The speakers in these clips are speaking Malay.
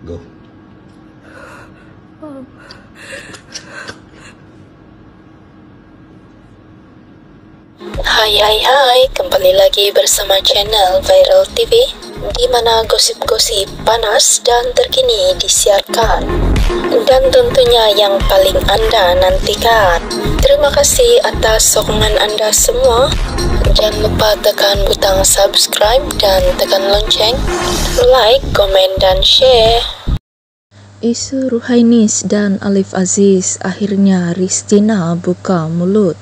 Go. Hai hai hai, kembali lagi bersama channel Viral TV di mana gosip-gosip panas dan terkini disiarkan dan tentunya yang paling anda nantikan. Terima kasih atas sokongan anda semua. Jangan lupa tekan butang subscribe dan tekan lonceng, like, komen dan share. Isu Ruhainis dan Alif Aziz akhirnya Ristina buka mulut.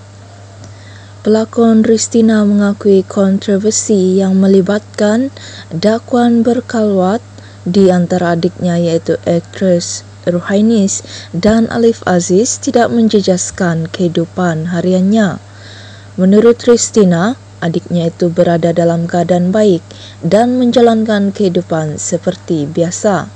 Pelakon Ristina mengakui kontroversi yang melibatkan dakwaan berkalwat di antara adiknya iaitu aktris Ruhainis dan Alif Aziz tidak menjejaskan kehidupan hariannya. Menurut Ristina, adiknya itu berada dalam keadaan baik dan menjalankan kehidupan seperti biasa.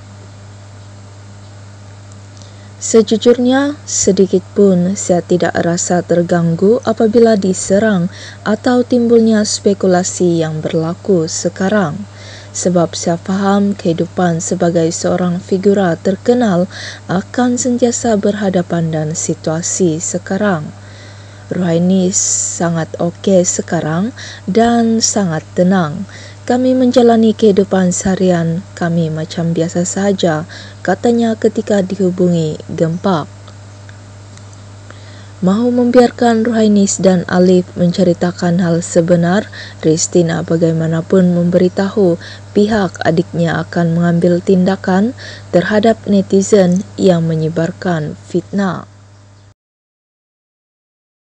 Sejujurnya, sedikit pun saya tidak rasa terganggu apabila diserang atau timbulnya spekulasi yang berlaku sekarang. Sebab saya faham kehidupan sebagai seorang figura terkenal akan sentiasa berhadapan dan situasi sekarang. Ruhaini sangat okey sekarang dan sangat tenang. Kami menjalani kehidupan seharian kami macam biasa saja, katanya ketika dihubungi gempak. Mahu membiarkan Ruhainis dan Alif menceritakan hal sebenar, Ristina bagaimanapun memberitahu pihak adiknya akan mengambil tindakan terhadap netizen yang menyebarkan fitnah.